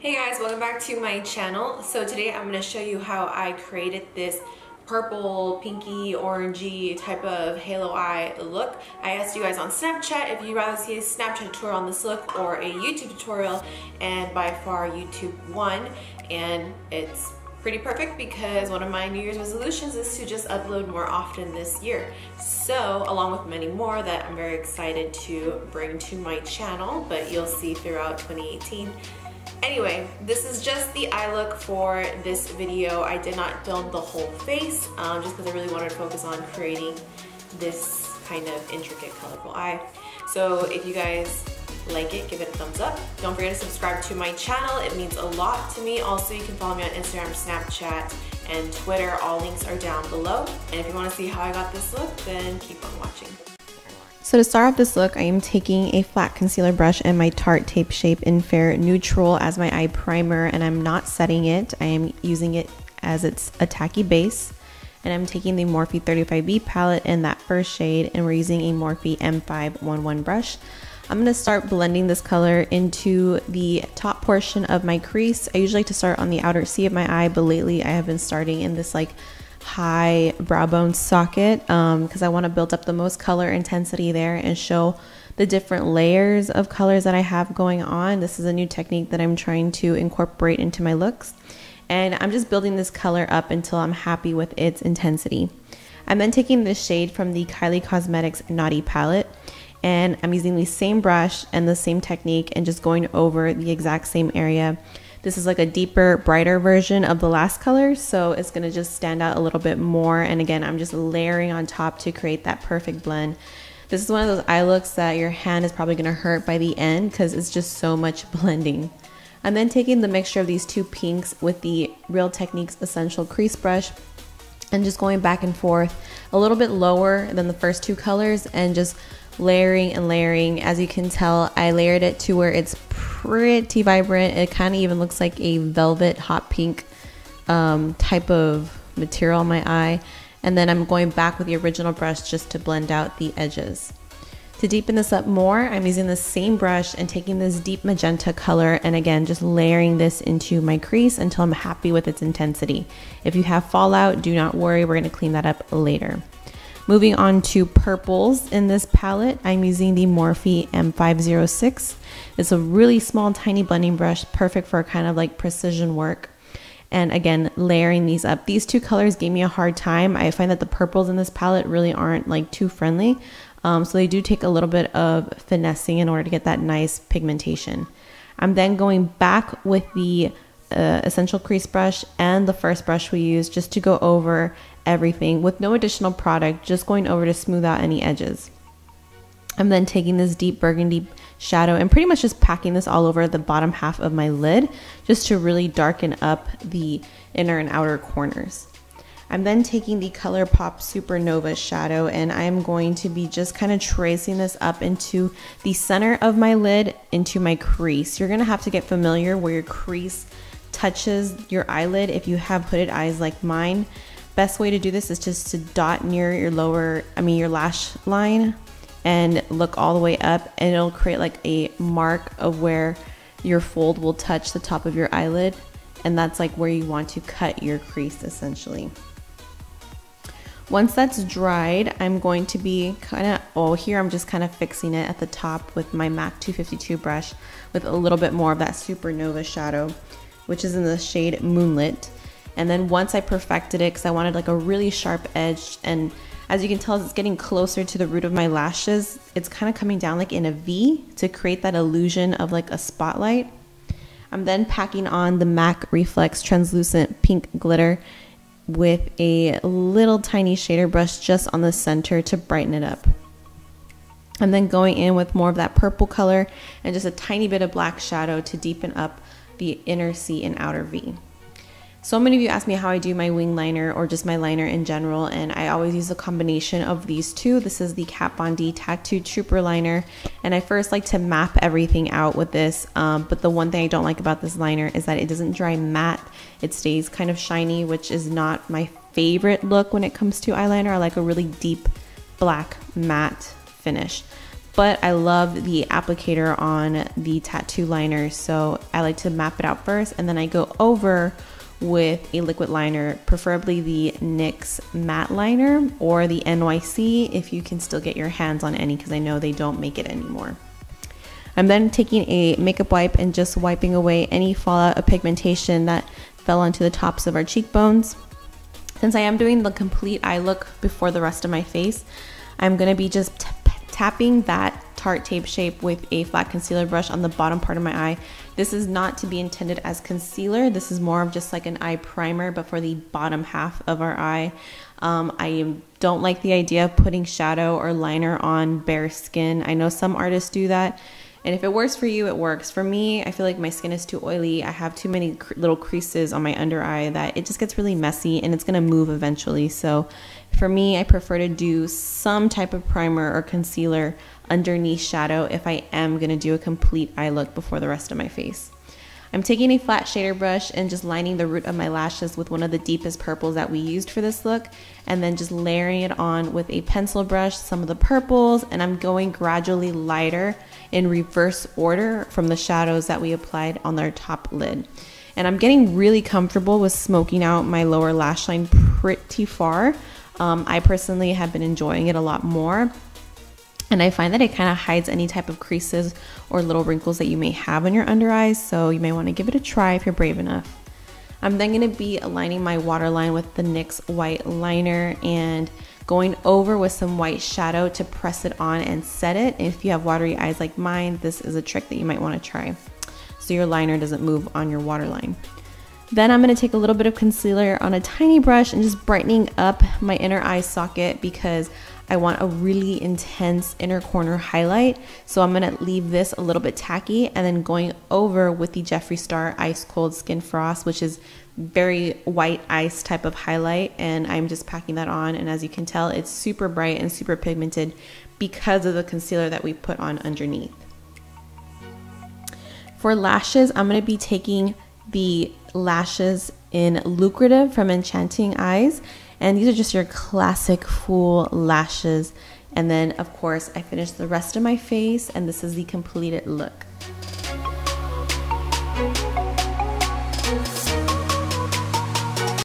Hey guys, welcome back to my channel. So today I'm going to show you how I created this purple, pinky, orangey type of halo eye look. I asked you guys on Snapchat if you'd rather see a Snapchat tutorial on this look or a YouTube tutorial and by far YouTube won and it's pretty perfect because one of my New Year's resolutions is to just upload more often this year. So, along with many more that I'm very excited to bring to my channel, but you'll see throughout 2018. Anyway, this is just the eye look for this video. I did not film the whole face um, just because I really wanted to focus on creating this kind of intricate, colorful eye. So if you guys like it, give it a thumbs up. Don't forget to subscribe to my channel. It means a lot to me. Also, you can follow me on Instagram, Snapchat, and Twitter. All links are down below. And if you want to see how I got this look, then keep on watching. So to start off this look, I am taking a flat concealer brush and my Tarte Tape Shape in Fair Neutral as my eye primer and I'm not setting it. I am using it as its a tacky base. And I'm taking the Morphe 35B palette in that first shade and we're using a Morphe M511 brush. I'm going to start blending this color into the top portion of my crease. I usually like to start on the outer C of my eye, but lately I have been starting in this like high brow bone socket because um, I want to build up the most color intensity there and show the different layers of colors that I have going on. This is a new technique that I'm trying to incorporate into my looks. And I'm just building this color up until I'm happy with its intensity. I'm then taking this shade from the Kylie Cosmetics Naughty palette and I'm using the same brush and the same technique and just going over the exact same area. This is like a deeper, brighter version of the last color, so it's gonna just stand out a little bit more. And again, I'm just layering on top to create that perfect blend. This is one of those eye looks that your hand is probably gonna hurt by the end because it's just so much blending. I'm then taking the mixture of these two pinks with the Real Techniques Essential Crease Brush and just going back and forth a little bit lower than the first two colors and just layering and layering. As you can tell, I layered it to where it's pretty vibrant. It kind of even looks like a velvet hot pink um, type of material on my eye. And then I'm going back with the original brush just to blend out the edges. To deepen this up more, I'm using the same brush and taking this deep magenta color and again, just layering this into my crease until I'm happy with its intensity. If you have fallout, do not worry, we're gonna clean that up later. Moving on to purples in this palette, I'm using the Morphe M506. It's a really small, tiny blending brush, perfect for kind of like precision work. And again, layering these up. These two colors gave me a hard time. I find that the purples in this palette really aren't like too friendly. Um, so they do take a little bit of finessing in order to get that nice pigmentation. I'm then going back with the uh, essential crease brush and the first brush we used just to go over everything with no additional product, just going over to smooth out any edges. I'm then taking this deep burgundy shadow and pretty much just packing this all over the bottom half of my lid just to really darken up the inner and outer corners. I'm then taking the ColourPop Supernova shadow and I'm going to be just kind of tracing this up into the center of my lid into my crease. You're going to have to get familiar where your crease touches your eyelid if you have hooded eyes like mine best way to do this is just to dot near your lower, I mean, your lash line and look all the way up and it'll create like a mark of where your fold will touch the top of your eyelid. And that's like where you want to cut your crease essentially. Once that's dried, I'm going to be kind of, oh, here I'm just kind of fixing it at the top with my MAC 252 brush with a little bit more of that Supernova shadow, which is in the shade Moonlit. And then once I perfected it, because I wanted like a really sharp edge, and as you can tell, it's getting closer to the root of my lashes. It's kind of coming down like in a V to create that illusion of like a spotlight. I'm then packing on the MAC Reflects Translucent Pink Glitter with a little tiny shader brush just on the center to brighten it up. I'm then going in with more of that purple color and just a tiny bit of black shadow to deepen up the inner C and outer V. So many of you ask me how I do my wing liner or just my liner in general, and I always use a combination of these two. This is the Kat Von D Tattoo Trooper liner, and I first like to map everything out with this, um, but the one thing I don't like about this liner is that it doesn't dry matte. It stays kind of shiny, which is not my favorite look when it comes to eyeliner. I like a really deep black matte finish. but I love the applicator on the tattoo liner. So I like to map it out first and then I go over with a liquid liner, preferably the NYX matte liner or the NYC if you can still get your hands on any because I know they don't make it anymore. I'm then taking a makeup wipe and just wiping away any fallout of pigmentation that fell onto the tops of our cheekbones. Since I am doing the complete eye look before the rest of my face, I'm gonna be just tapping that Tarte Tape Shape with a flat concealer brush on the bottom part of my eye. This is not to be intended as concealer. This is more of just like an eye primer, but for the bottom half of our eye. Um, I don't like the idea of putting shadow or liner on bare skin. I know some artists do that. And if it works for you, it works. For me, I feel like my skin is too oily. I have too many little creases on my under eye that it just gets really messy and it's gonna move eventually. So for me, I prefer to do some type of primer or concealer underneath shadow if I am gonna do a complete eye look before the rest of my face. I'm taking a flat shader brush and just lining the root of my lashes with one of the deepest purples that we used for this look and then just layering it on with a pencil brush, some of the purples, and I'm going gradually lighter in reverse order from the shadows that we applied on their top lid. And I'm getting really comfortable with smoking out my lower lash line pretty far. Um, I personally have been enjoying it a lot more and I find that it kind of hides any type of creases or little wrinkles that you may have on your under eyes. So you may want to give it a try if you're brave enough. I'm then going to be aligning my waterline with the NYX white liner and going over with some white shadow to press it on and set it. If you have watery eyes like mine, this is a trick that you might want to try so your liner doesn't move on your waterline. Then I'm going to take a little bit of concealer on a tiny brush and just brightening up my inner eye socket because I want a really intense inner corner highlight. So I'm gonna leave this a little bit tacky and then going over with the Jeffree Star Ice Cold Skin Frost, which is very white ice type of highlight. And I'm just packing that on. And as you can tell, it's super bright and super pigmented because of the concealer that we put on underneath. For lashes, I'm gonna be taking the lashes in Lucrative from Enchanting Eyes and these are just your classic full lashes. And then of course I finished the rest of my face and this is the completed look.